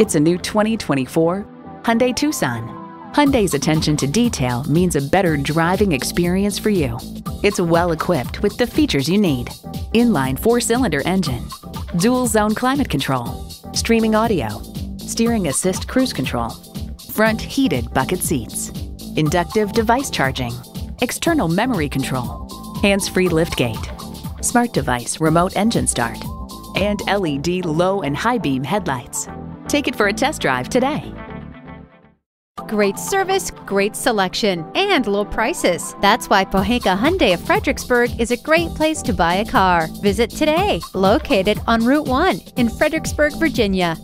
It's a new 2024 Hyundai Tucson. Hyundai's attention to detail means a better driving experience for you. It's well equipped with the features you need. Inline four-cylinder engine, dual zone climate control, streaming audio, steering assist cruise control, front heated bucket seats, inductive device charging, external memory control, hands-free liftgate, smart device remote engine start, and LED low and high beam headlights. Take it for a test drive today. Great service, great selection, and low prices. That's why Pohanka Hyundai of Fredericksburg is a great place to buy a car. Visit today, located on Route 1 in Fredericksburg, Virginia.